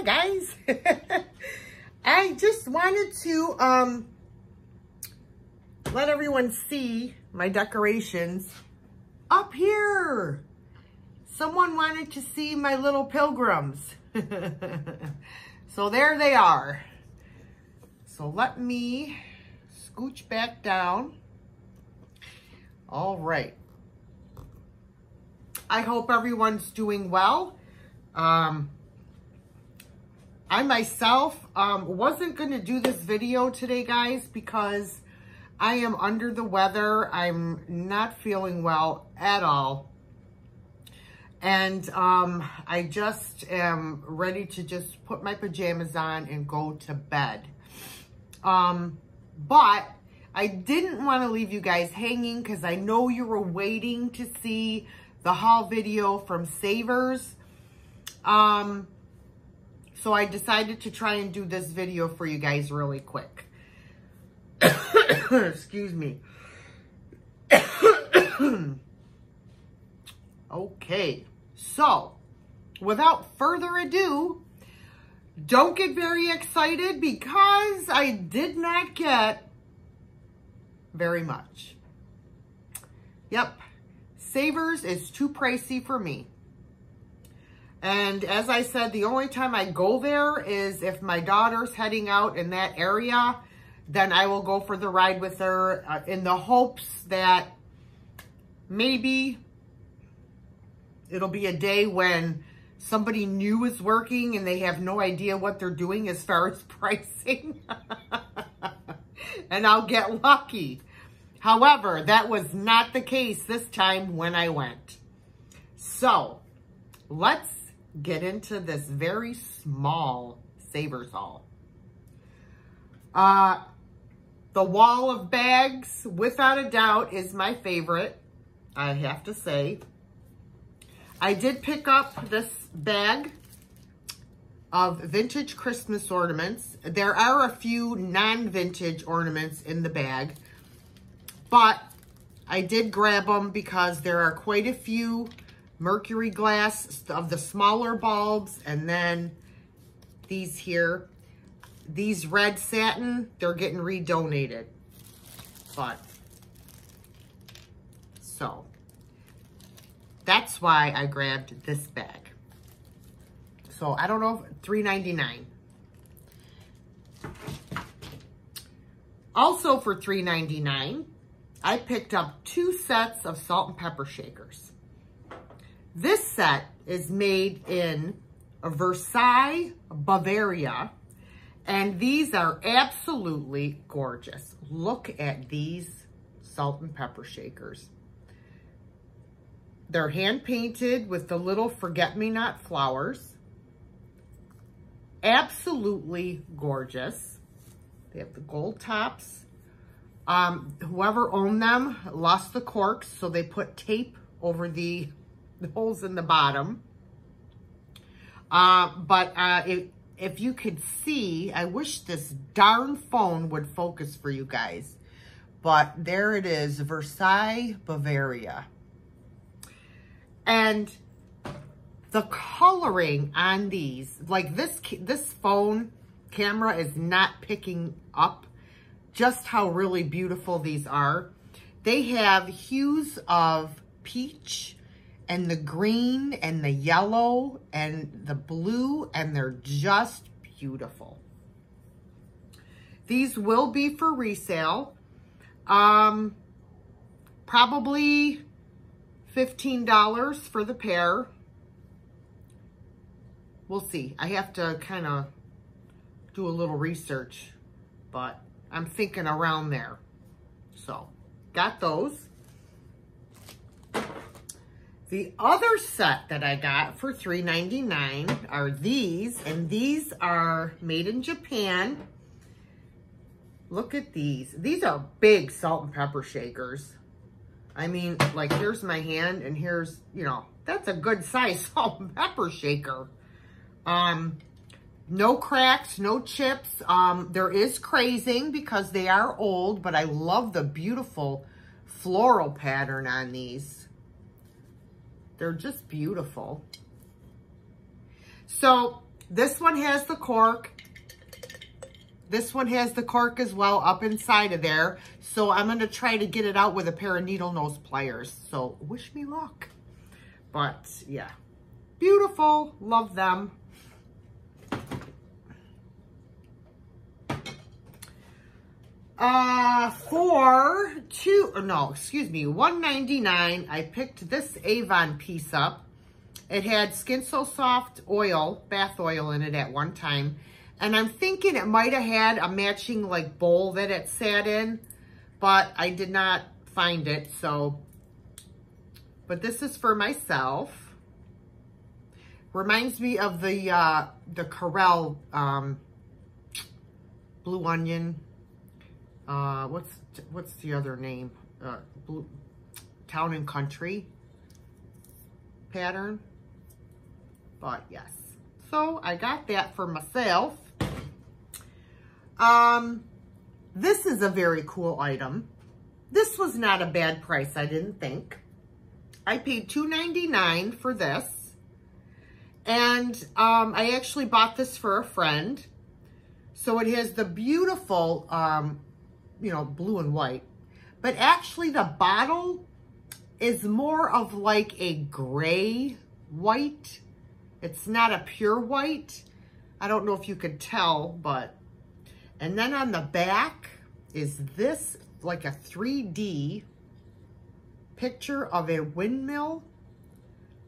Hi guys. I just wanted to um, let everyone see my decorations up here. Someone wanted to see my little pilgrims. so there they are. So let me scooch back down. All right. I hope everyone's doing well. Um, I myself um, wasn't going to do this video today, guys, because I am under the weather. I'm not feeling well at all. And um, I just am ready to just put my pajamas on and go to bed. Um, but I didn't want to leave you guys hanging because I know you were waiting to see the haul video from Savers. Um, so I decided to try and do this video for you guys really quick. Excuse me. okay, so without further ado, don't get very excited because I did not get very much. Yep, Savers is too pricey for me. And as I said, the only time I go there is if my daughter's heading out in that area, then I will go for the ride with her uh, in the hopes that maybe it'll be a day when somebody new is working and they have no idea what they're doing as far as pricing. and I'll get lucky. However, that was not the case this time when I went. So, let's get into this very small Savers haul. Uh, the wall of bags, without a doubt, is my favorite, I have to say. I did pick up this bag of vintage Christmas ornaments. There are a few non-vintage ornaments in the bag. But I did grab them because there are quite a few mercury glass of the smaller bulbs. And then these here. These red satin, they're getting redonated. But, so, that's why I grabbed this bag. So, I don't know, three ninety nine. Also for three ninety nine. I picked up two sets of salt and pepper shakers. This set is made in Versailles, Bavaria, and these are absolutely gorgeous. Look at these salt and pepper shakers. They're hand painted with the little forget-me-not flowers. Absolutely gorgeous. They have the gold tops um, whoever owned them lost the corks, so they put tape over the, the holes in the bottom. Uh, but uh, if, if you could see, I wish this darn phone would focus for you guys. But there it is, Versailles, Bavaria. And the coloring on these, like this, this phone camera is not picking up just how really beautiful these are. They have hues of peach and the green and the yellow and the blue, and they're just beautiful. These will be for resale. Um, probably $15 for the pair. We'll see. I have to kind of do a little research, but I'm thinking around there. So, got those. The other set that I got for $3.99 are these, and these are made in Japan. Look at these. These are big salt and pepper shakers. I mean, like, here's my hand, and here's, you know, that's a good size salt and pepper shaker. Um, no cracks, no chips. Um, there is crazing because they are old, but I love the beautiful floral pattern on these. They're just beautiful. So This one has the cork. This one has the cork as well up inside of there. So I'm going to try to get it out with a pair of needle nose pliers. So wish me luck. But yeah, beautiful. Love them. Uh, for two, no, excuse me, 199 I picked this Avon piece up. It had Skin So Soft oil, bath oil in it at one time. And I'm thinking it might have had a matching like bowl that it sat in, but I did not find it. So, but this is for myself. Reminds me of the, uh, the Corelle, um, blue onion. Uh, what's, what's the other name? Uh, blue, Town and Country pattern. But yes. So I got that for myself. Um, this is a very cool item. This was not a bad price, I didn't think. I paid $2.99 for this. And um, I actually bought this for a friend. So it has the beautiful, um, you know, blue and white. But actually the bottle is more of like a gray white. It's not a pure white. I don't know if you could tell, but and then on the back is this like a 3D picture of a windmill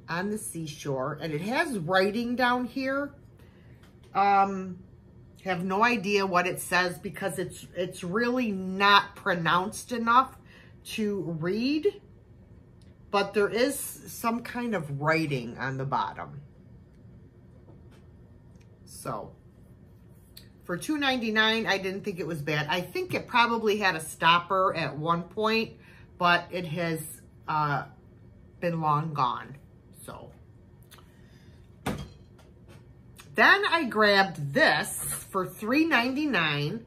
on the seashore. And it has writing down here. Um, have no idea what it says because it's it's really not pronounced enough to read. But there is some kind of writing on the bottom. So for $2.99, I didn't think it was bad. I think it probably had a stopper at one point, but it has uh, been long gone. So then I grabbed this for $3.99.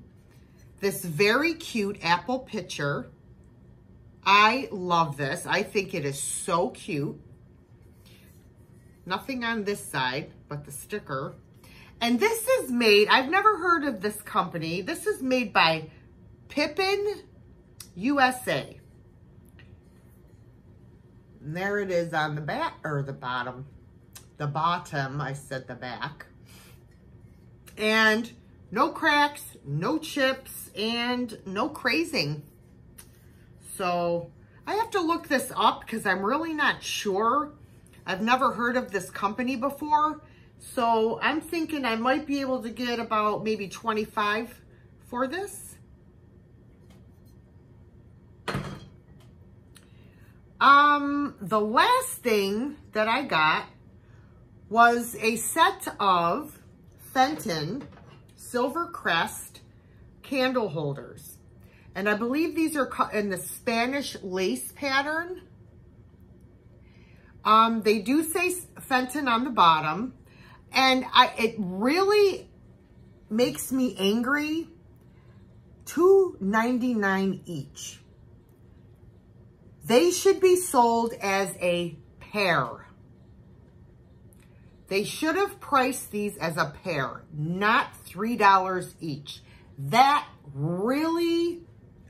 This very cute apple pitcher. I love this. I think it is so cute. Nothing on this side but the sticker. And this is made, I've never heard of this company. This is made by Pippin USA. And there it is on the back, or the bottom. The bottom, I said the back. And no cracks, no chips, and no crazing. So I have to look this up because I'm really not sure. I've never heard of this company before. So I'm thinking I might be able to get about maybe 25 for this. Um, the last thing that I got was a set of Fenton Silver Crest candle holders. And I believe these are in the Spanish lace pattern. Um, they do say Fenton on the bottom. And I, it really makes me angry. Two ninety nine each. They should be sold as a pair. They should have priced these as a pair, not $3 each. That really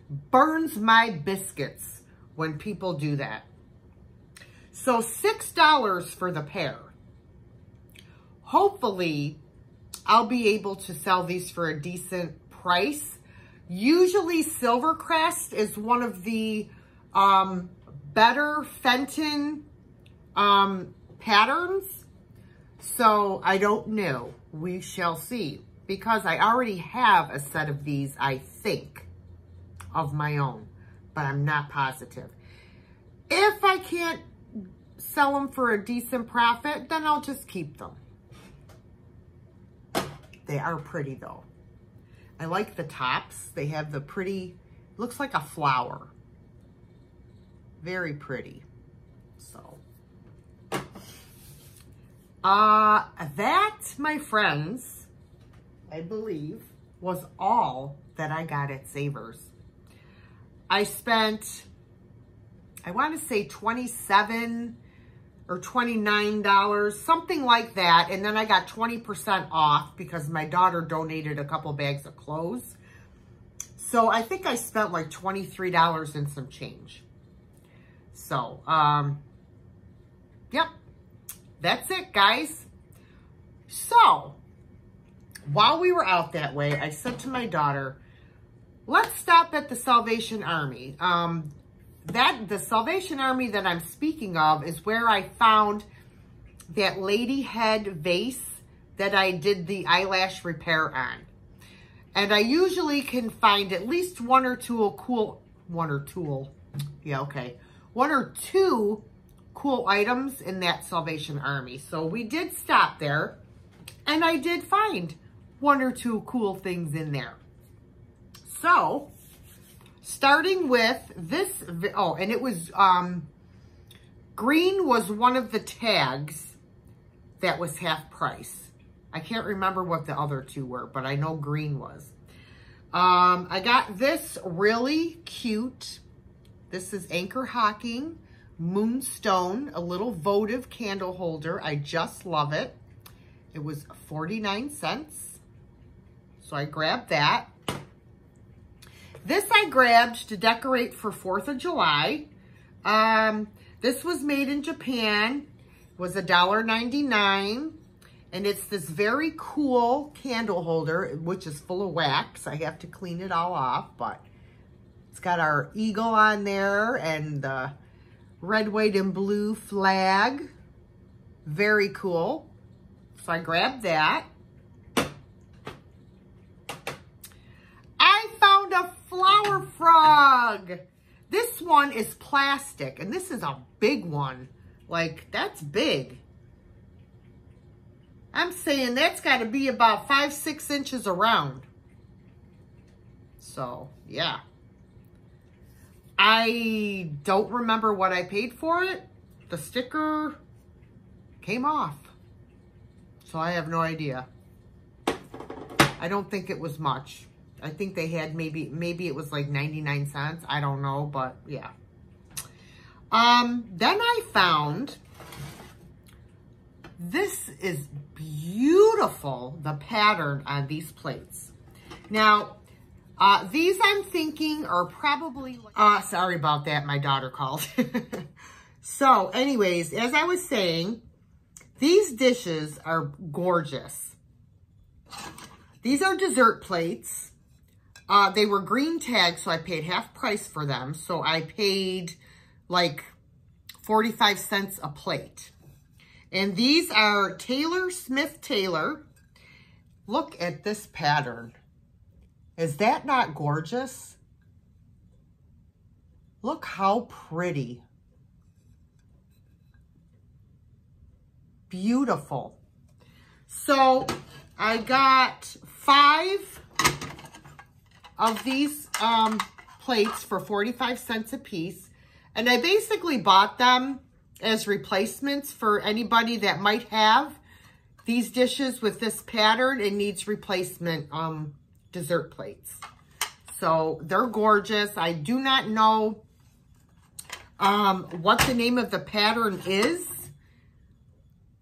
burns my biscuits when people do that. So $6 for the pair. Hopefully, I'll be able to sell these for a decent price. Usually Silvercrest is one of the um, better Fenton um, patterns. So I don't know. We shall see. Because I already have a set of these, I think, of my own. But I'm not positive. If I can't sell them for a decent profit, then I'll just keep them. They are pretty though. I like the tops. They have the pretty, looks like a flower. Very pretty. So, uh, that, my friends, I believe, was all that I got at Savers. I spent, I want to say 27 or $29, something like that. And then I got 20% off because my daughter donated a couple bags of clothes. So I think I spent like $23 and some change. So, um, yep, that's it, guys. So, while we were out that way, I said to my daughter, let's stop at the Salvation Army. Um, that the Salvation Army that I'm speaking of is where I found that lady head vase that I did the eyelash repair on. And I usually can find at least one or two cool, one or two, yeah, okay, one or two cool items in that Salvation Army. So we did stop there and I did find one or two cool things in there. So starting with this, oh, and it was, um, green was one of the tags that was half price. I can't remember what the other two were, but I know green was. Um, I got this really cute, this is Anchor Hocking Moonstone, a little votive candle holder. I just love it. It was 49 cents. So I grabbed that. This I grabbed to decorate for 4th of July. Um, this was made in Japan. It was $1.99. And it's this very cool candle holder, which is full of wax. I have to clean it all off, but it's got our eagle on there and the red, white, and blue flag. Very cool. So I grabbed that. I found a flower frog. This one is plastic, and this is a big one. Like, that's big. I'm saying that's got to be about five, six inches around. So, yeah. I don't remember what I paid for it. The sticker came off. So I have no idea. I don't think it was much. I think they had maybe, maybe it was like 99 cents. I don't know, but yeah. Um, then I found, this is beautiful, the pattern on these plates. Now, uh, these I'm thinking are probably, uh, sorry about that, my daughter called. so anyways, as I was saying, these dishes are gorgeous. These are dessert plates. Uh, they were green tags, so I paid half price for them. So I paid like 45 cents a plate. And these are Taylor Smith Taylor. Look at this pattern. Is that not gorgeous? Look how pretty. Beautiful. So I got five of these um, plates for 45 cents a piece. And I basically bought them as replacements for anybody that might have these dishes with this pattern and needs replacement um, dessert plates. So they're gorgeous. I do not know um, what the name of the pattern is.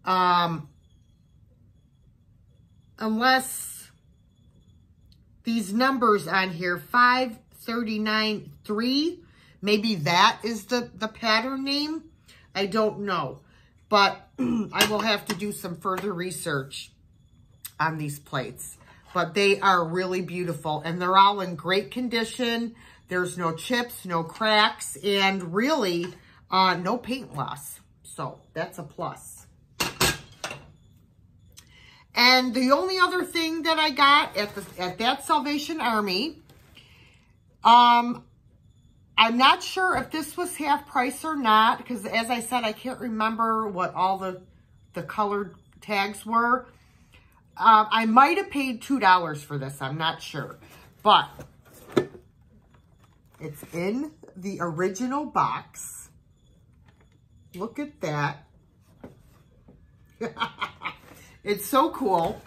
Um, unless these numbers on here, 539 3. Maybe that is the, the pattern name. I don't know. But I will have to do some further research on these plates. But they are really beautiful. And they're all in great condition. There's no chips, no cracks, and really uh, no paint loss. So that's a plus. And the only other thing that I got at the at that Salvation Army, um, I'm not sure if this was half price or not, because as I said, I can't remember what all the, the colored tags were. Um, I might have paid $2 for this. I'm not sure. But it's in the original box. Look at that. It's so cool.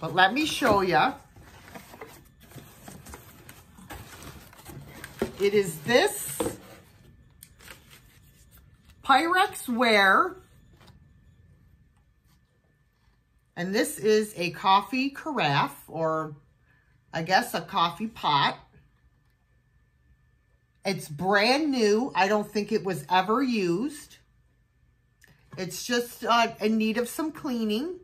But let me show you. It is this Pyrex Ware And this is a coffee carafe or I guess a coffee pot. It's brand new. I don't think it was ever used. It's just uh, in need of some cleaning.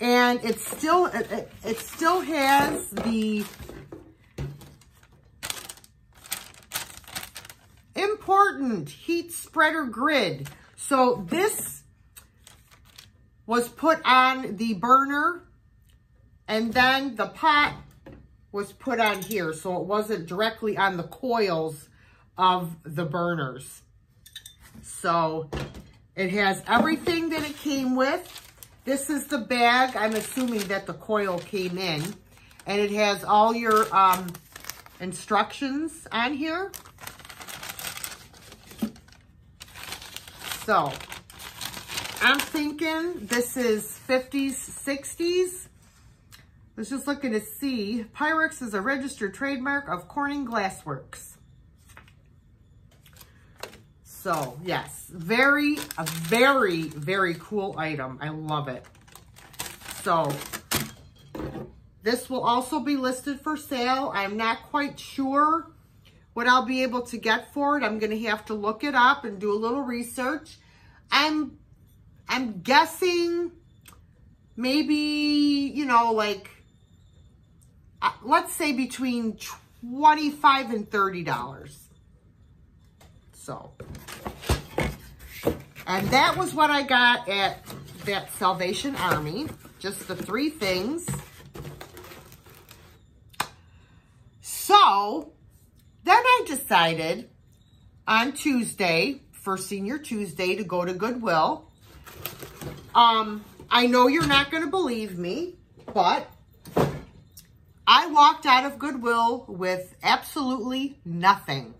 And it still, it, it still has the important heat spreader grid. So this was put on the burner and then the pot was put on here. So it wasn't directly on the coils of the burners. So it has everything that it came with. This is the bag. I'm assuming that the coil came in. And it has all your um, instructions on here. So, I'm thinking this is 50s, 60s. Let's just looking to see. Pyrex is a registered trademark of Corning Glassworks. So, yes, very, a very, very cool item. I love it. So, this will also be listed for sale. I'm not quite sure what I'll be able to get for it. I'm going to have to look it up and do a little research. I'm, I'm guessing maybe, you know, like, uh, let's say between 25 and $30. So, and that was what I got at that Salvation Army. Just the three things. So, then I decided on Tuesday, for Senior Tuesday, to go to Goodwill. Um, I know you're not going to believe me, but I walked out of Goodwill with absolutely nothing.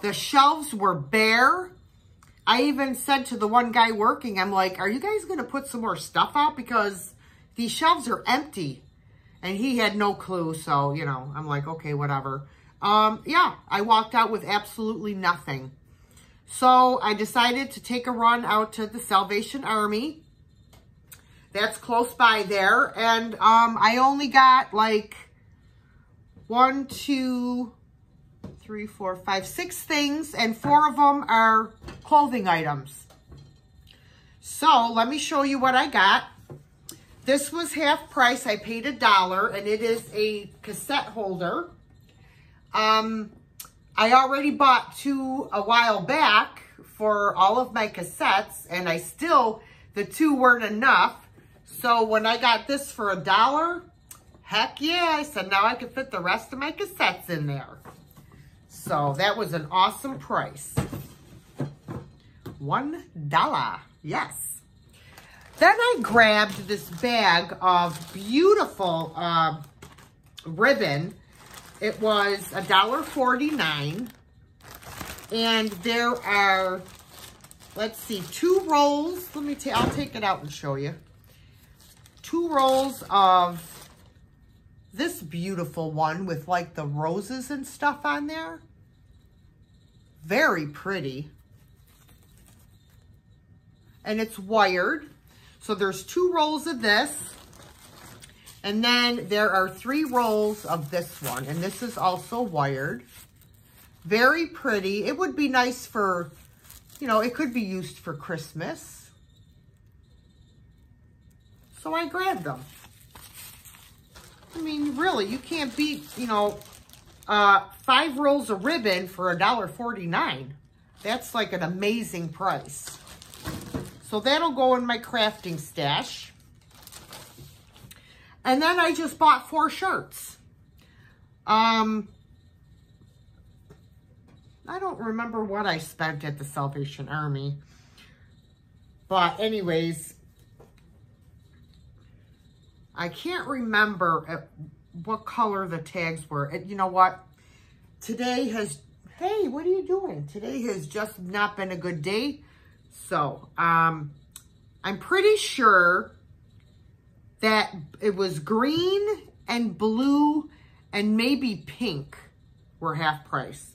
The shelves were bare. I even said to the one guy working, I'm like, are you guys going to put some more stuff out? Because these shelves are empty. And he had no clue. So, you know, I'm like, okay, whatever. Um, yeah, I walked out with absolutely nothing. So I decided to take a run out to the Salvation Army. That's close by there. And um, I only got like one, two, three, four, five, six things. And four of them are clothing items. So let me show you what I got. This was half price. I paid a dollar and it is a cassette holder. Um, I already bought two a while back for all of my cassettes and I still, the two weren't enough. So when I got this for a dollar, heck yeah, I said now I can fit the rest of my cassettes in there. So that was an awesome price. One dollar, yes. Then I grabbed this bag of beautiful uh, ribbon it was $1.49. And there are, let's see, two rolls. Let me take, I'll take it out and show you. Two rolls of this beautiful one with like the roses and stuff on there. Very pretty. And it's wired. So there's two rolls of this. And then there are three rolls of this one, and this is also wired. Very pretty. It would be nice for, you know, it could be used for Christmas. So I grabbed them. I mean, really, you can't beat, you know, uh, five rolls of ribbon for $1.49. That's like an amazing price. So that'll go in my crafting stash. And then I just bought four shirts. Um, I don't remember what I spent at the Salvation Army. But anyways, I can't remember what color the tags were. And you know what? Today has, hey, what are you doing? Today has just not been a good day. So, um, I'm pretty sure that it was green and blue and maybe pink were half price.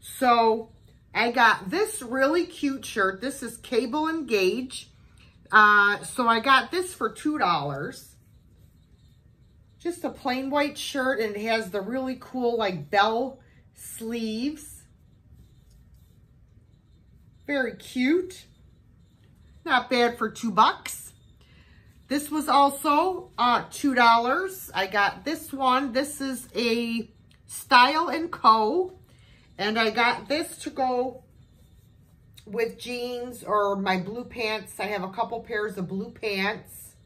So I got this really cute shirt. This is Cable and Gauge. Uh, so I got this for $2. Just a plain white shirt and it has the really cool like bell sleeves. Very cute. Not bad for two bucks. This was also uh, $2. I got this one. This is a Style and Co. And I got this to go with jeans or my blue pants. I have a couple pairs of blue pants.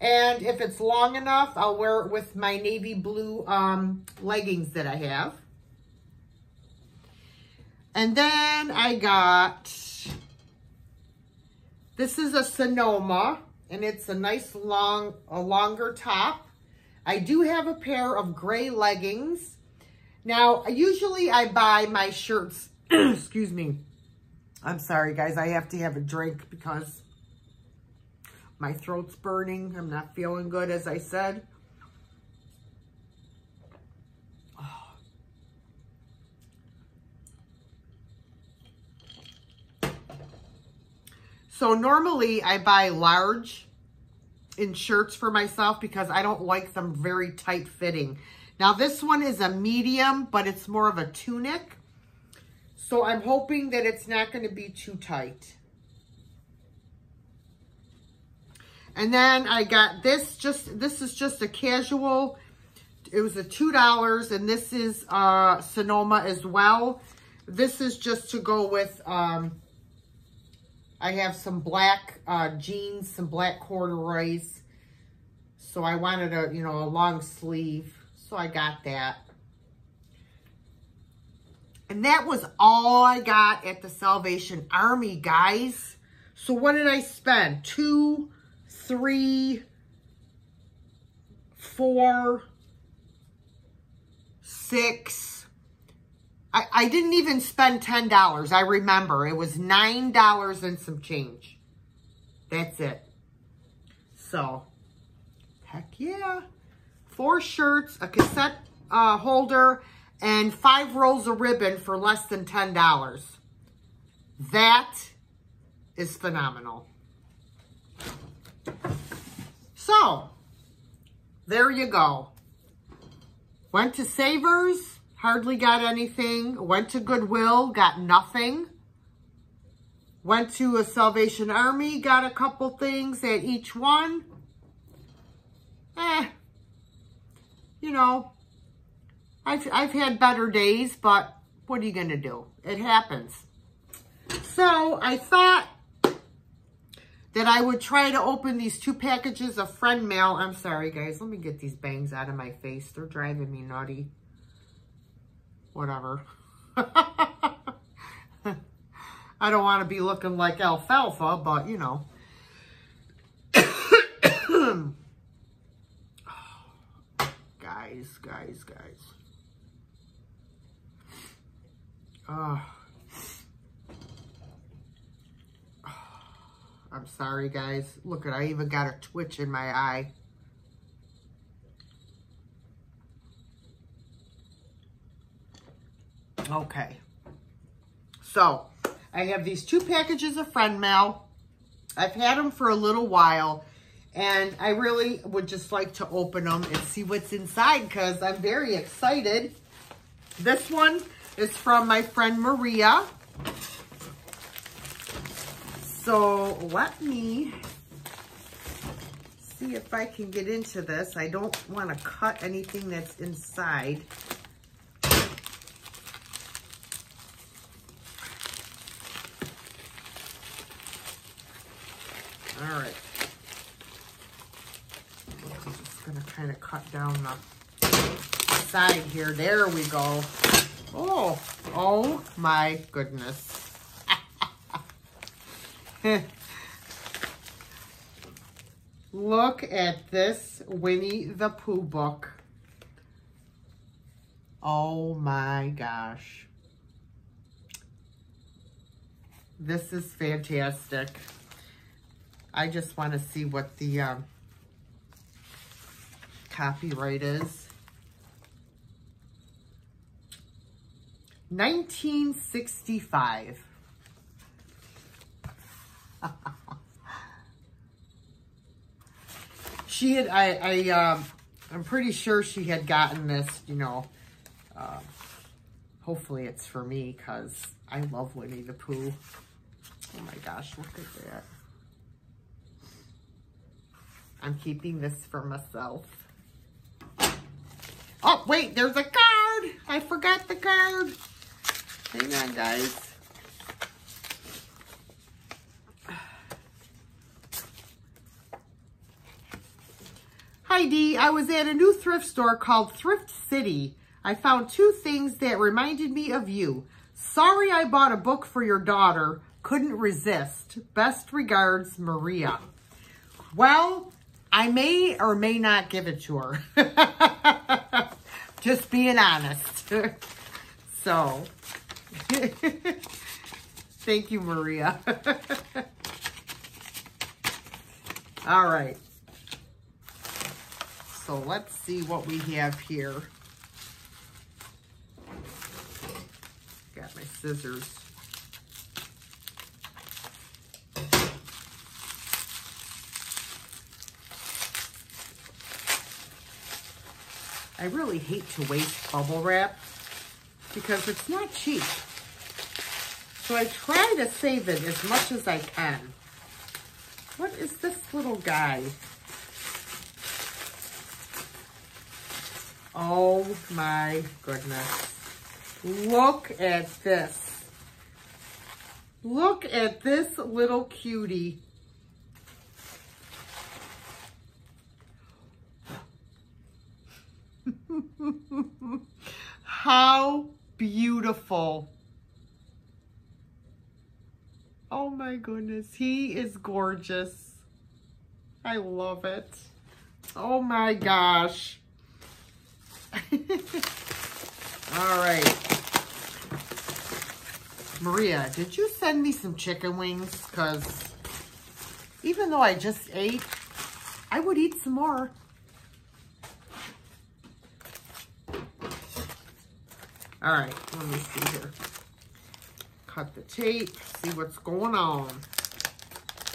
And if it's long enough, I'll wear it with my navy blue um, leggings that I have. And then I got, this is a Sonoma, and it's a nice long, a longer top. I do have a pair of gray leggings. Now, usually I buy my shirts, excuse me. I'm sorry, guys. I have to have a drink because my throat's burning. I'm not feeling good, as I said. So normally I buy large in shirts for myself because I don't like them very tight fitting. Now this one is a medium, but it's more of a tunic. So I'm hoping that it's not going to be too tight. And then I got this, just this is just a casual, it was a $2, and this is uh, Sonoma as well. This is just to go with, um, I have some black uh, jeans, some black corduroys. So I wanted a, you know, a long sleeve. So I got that. And that was all I got at the Salvation Army, guys. So what did I spend? Two, three, four, six. I, I didn't even spend $10. I remember. It was $9 and some change. That's it. So, heck yeah. Four shirts, a cassette uh, holder, and five rolls of ribbon for less than $10. That is phenomenal. So, there you go. Went to Savers, hardly got anything. Went to Goodwill, got nothing. Went to a Salvation Army, got a couple things at each one. Eh, you know, I've, I've had better days, but what are you going to do? It happens. So I thought that I would try to open these two packages of friend mail. I'm sorry, guys. Let me get these bangs out of my face. They're driving me nutty. Whatever. I don't want to be looking like alfalfa, but, you know. guys, guys, guys. Oh. I'm sorry, guys. Look at, I even got a twitch in my eye. Okay. So, I have these two packages of friend mail. I've had them for a little while, and I really would just like to open them and see what's inside because I'm very excited. This one is from my friend Maria. So let me see if I can get into this. I don't want to cut anything that's inside. All right. I'm just going to kind of cut down the side here. There we go. Oh, oh my goodness. Look at this Winnie the Pooh book. Oh my gosh. This is fantastic. I just want to see what the um, copyright is. 1965. she had, I, I, um, I'm pretty sure she had gotten this, you know, uh, hopefully it's for me because I love Winnie the Pooh. Oh my gosh, look at that. I'm keeping this for myself. Oh, wait, there's a card. I forgot the card. Hang on, guys. Hi, Dee. I was at a new thrift store called Thrift City. I found two things that reminded me of you. Sorry I bought a book for your daughter. Couldn't resist. Best regards, Maria. Well, I may or may not give it to her. Just being honest. so, thank you, Maria. All right. So let's see what we have here. Got my scissors. I really hate to waste bubble wrap because it's not cheap. So I try to save it as much as I can. What is this little guy? Oh my goodness. Look at this. Look at this little cutie. How beautiful. Oh my goodness, he is gorgeous. I love it. Oh my gosh. All right. Maria, did you send me some chicken wings? Because even though I just ate, I would eat some more. All right, let me see here. Cut the tape, see what's going on.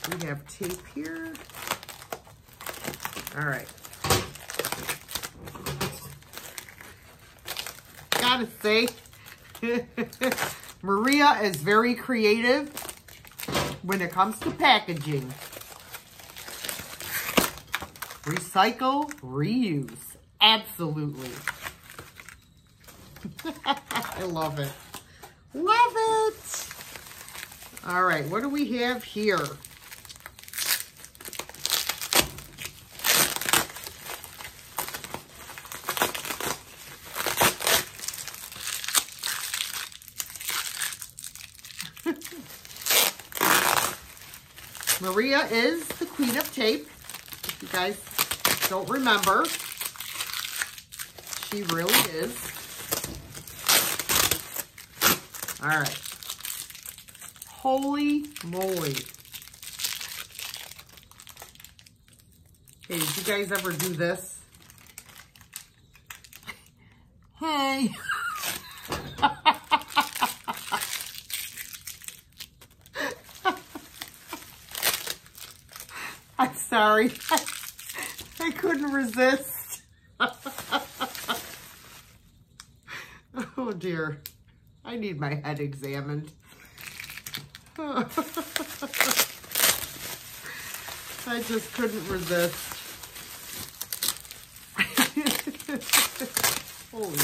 We have tape here. All right. Gotta say, Maria is very creative when it comes to packaging. Recycle, reuse. Absolutely. I love it. Love it. All right, what do we have here? Maria is the queen of tape. If you guys don't remember, she really is. All right. Holy moly. Hey, did you guys ever do this? Hey. I'm sorry. I couldn't resist. oh dear. I need my head examined. I just couldn't resist. holy,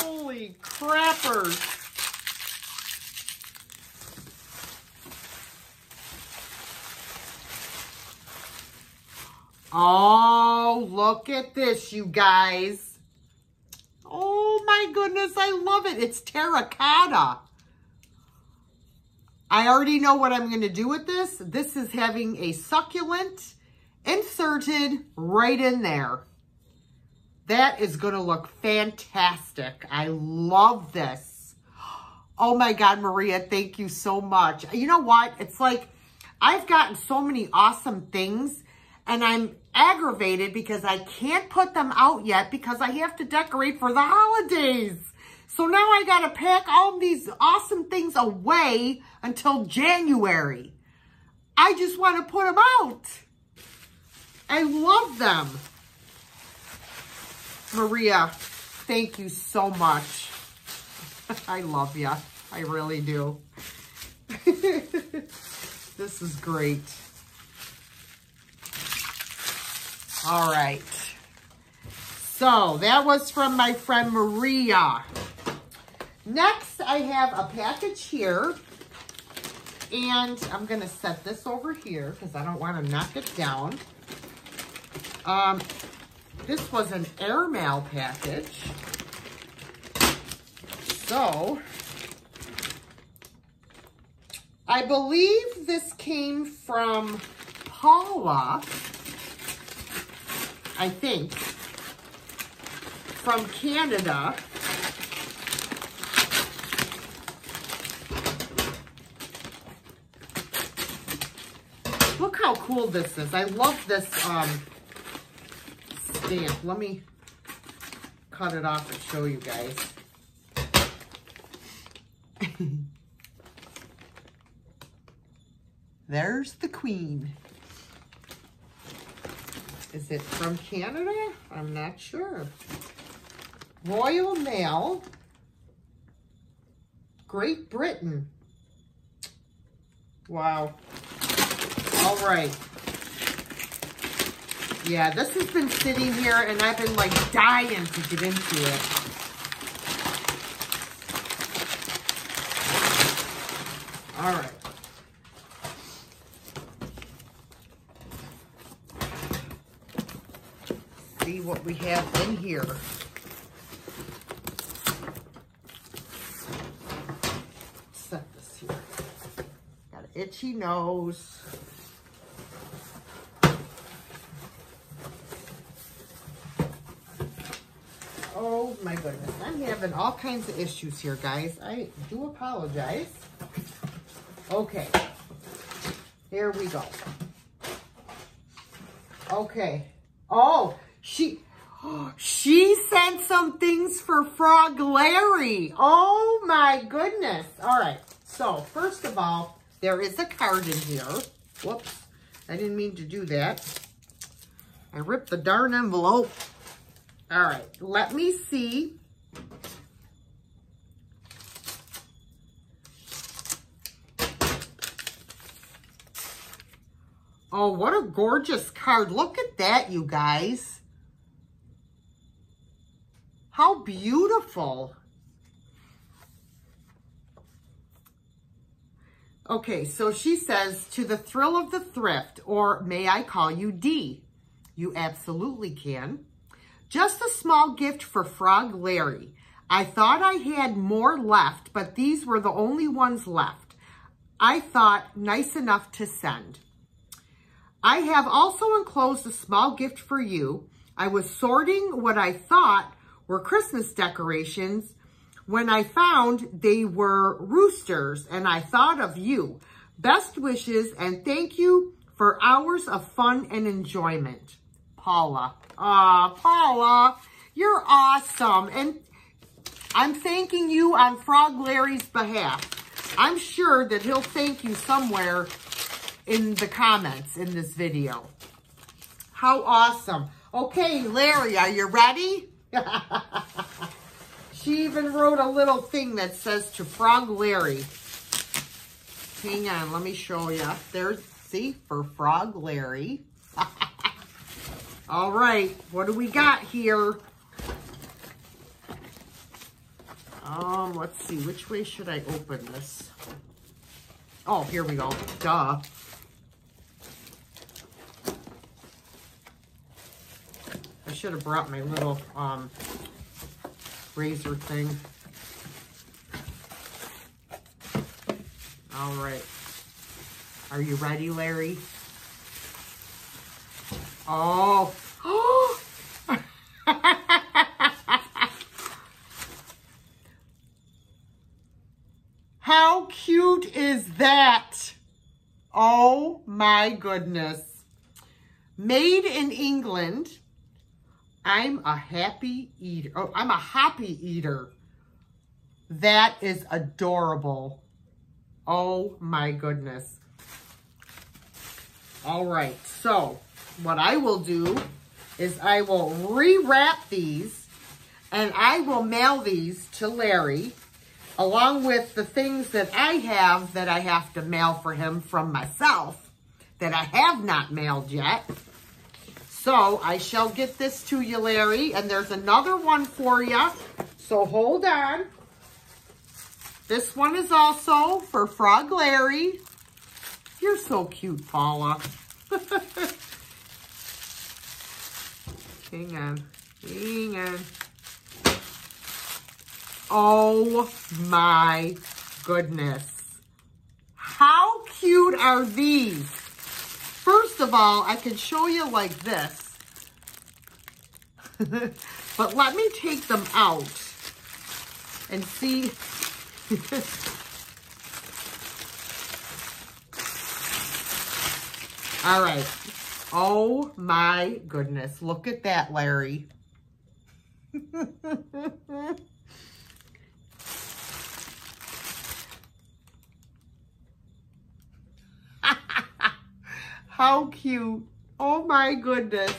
holy crappers. Oh, look at this, you guys. I love it. It's terracotta. I already know what I'm going to do with this. This is having a succulent inserted right in there. That is going to look fantastic. I love this. Oh my God, Maria, thank you so much. You know what? It's like I've gotten so many awesome things and I'm aggravated because I can't put them out yet because I have to decorate for the holidays. So now I got to pack all these awesome things away until January. I just want to put them out. I love them. Maria, thank you so much. I love you. I really do. this is great. All right. So that was from my friend Maria. Next, I have a package here. And I'm going to set this over here because I don't want to knock it down. Um, this was an airmail package. So, I believe this came from Paula, I think, from Canada. How cool this is. I love this um, stamp. Let me cut it off and show you guys. There's the queen. Is it from Canada? I'm not sure. Royal Mail, Great Britain. Wow. All right. Yeah, this has been sitting here and I've been like dying to get into it. All right. See what we have in here. Set this here. Got an itchy nose. Oh my goodness. Having all kinds of issues here, guys. I do apologize. Okay. Here we go. Okay. Oh, she she sent some things for Frog Larry. Oh my goodness. All right. So first of all, there is a card in here. Whoops. I didn't mean to do that. I ripped the darn envelope. All right. Let me see. Oh, what a gorgeous card. Look at that, you guys. How beautiful. Okay, so she says, to the thrill of the thrift, or may I call you D? You absolutely can. Just a small gift for Frog Larry. I thought I had more left, but these were the only ones left. I thought nice enough to send. I have also enclosed a small gift for you. I was sorting what I thought were Christmas decorations when I found they were roosters and I thought of you. Best wishes and thank you for hours of fun and enjoyment. Paula. Ah, Paula, you're awesome. And I'm thanking you on Frog Larry's behalf. I'm sure that he'll thank you somewhere in the comments in this video. How awesome. Okay, Larry, are you ready? she even wrote a little thing that says to Frog Larry. Hang on, let me show you. There's, see, for Frog Larry. All right, what do we got here? Um, let's see, which way should I open this? Oh, here we go, duh. I should have brought my little um, razor thing. All right. Are you ready, Larry? Oh. How cute is that? Oh my goodness. Made in England. I'm a happy eater. Oh, I'm a happy eater. That is adorable. Oh my goodness. All right, so what I will do is I will rewrap these and I will mail these to Larry along with the things that I have that I have to mail for him from myself that I have not mailed yet. So I shall get this to you, Larry, and there's another one for you. So hold on. This one is also for Frog Larry. You're so cute, Paula. hang on, hang on. Oh my goodness. How cute are these? First of all, I can show you like this. but let me take them out and see. all right. Oh my goodness. Look at that, Larry. How cute. Oh my goodness.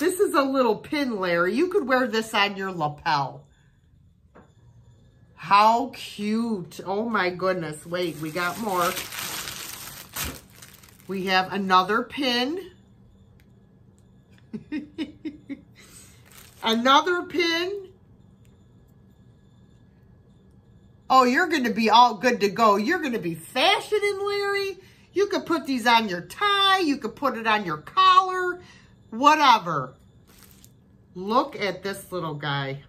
This is a little pin, Larry. You could wear this on your lapel. How cute. Oh my goodness. Wait, we got more. We have another pin. another pin. Oh, you're going to be all good to go. You're going to be fashioning, Larry. You could put these on your tie. You could put it on your collar. Whatever. Look at this little guy.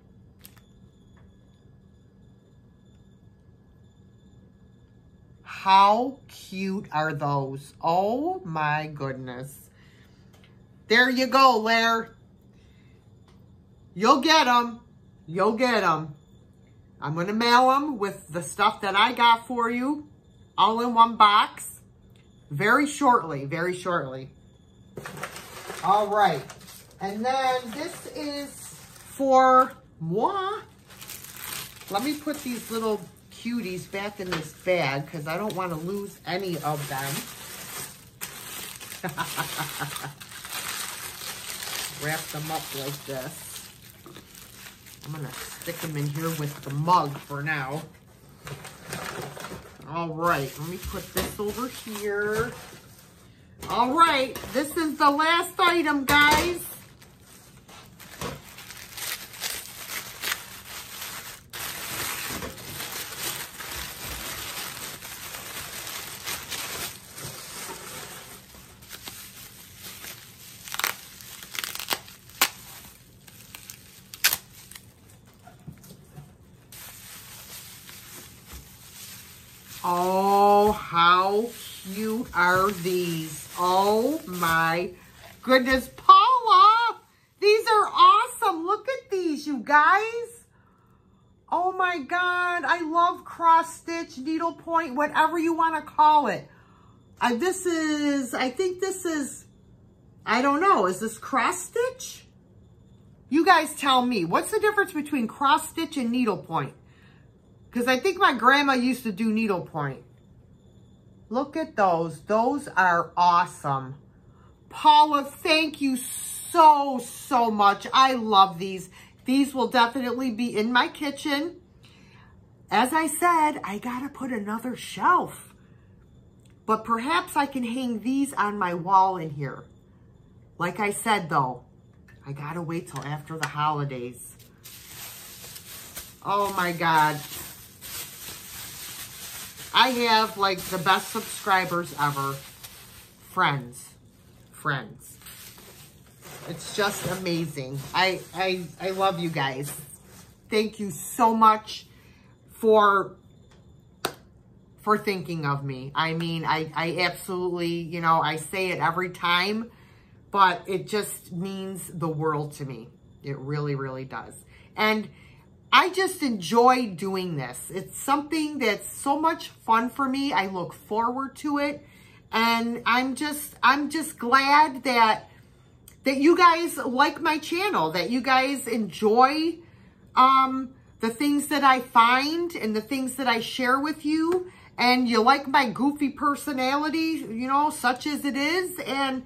How cute are those? Oh my goodness. There you go, Lair. You'll get them. You'll get them. I'm going to mail them with the stuff that I got for you all in one box very shortly, very shortly. All right. And then this is for moi. Let me put these little cuties back in this bag because I don't want to lose any of them. Wrap them up like this. I'm going to stick them in here with the mug for now. All right, let me put this over here. All right, this is the last item, guys. Oh, how cute are these? Oh my goodness. Paula, these are awesome. Look at these, you guys. Oh my God, I love cross stitch, needlepoint, whatever you want to call it. Uh, this is, I think this is, I don't know, is this cross stitch? You guys tell me, what's the difference between cross stitch and needlepoint? Because I think my grandma used to do needlepoint. Look at those. Those are awesome. Paula, thank you so, so much. I love these. These will definitely be in my kitchen. As I said, I got to put another shelf. But perhaps I can hang these on my wall in here. Like I said, though, I got to wait till after the holidays. Oh, my God. I have like the best subscribers ever. Friends. Friends. It's just amazing. I, I, I love you guys. Thank you so much for for thinking of me. I mean, I, I absolutely, you know, I say it every time, but it just means the world to me. It really, really does. And I just enjoy doing this. It's something that's so much fun for me. I look forward to it. And I'm just, I'm just glad that, that you guys like my channel, that you guys enjoy, um, the things that I find and the things that I share with you. and you like my goofy personality, you know, such as it is. And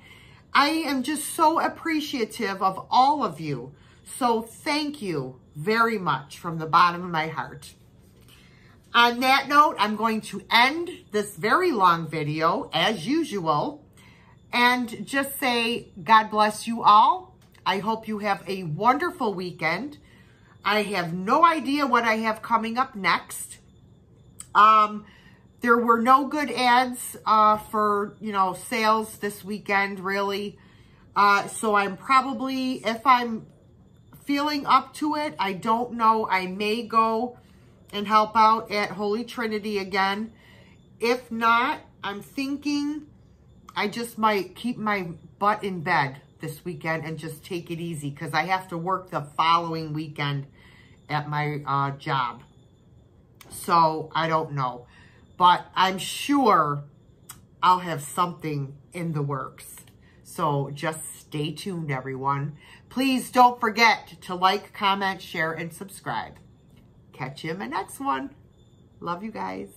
I am just so appreciative of all of you. So thank you very much from the bottom of my heart. On that note, I'm going to end this very long video as usual and just say God bless you all. I hope you have a wonderful weekend. I have no idea what I have coming up next. Um, there were no good ads uh, for, you know, sales this weekend, really. Uh, so I'm probably, if I'm feeling up to it, I don't know, I may go and help out at Holy Trinity again. If not, I'm thinking I just might keep my butt in bed this weekend and just take it easy because I have to work the following weekend at my uh, job. So I don't know. But I'm sure I'll have something in the works. So just stay tuned, everyone. Please don't forget to like, comment, share, and subscribe. Catch you in my next one. Love you guys.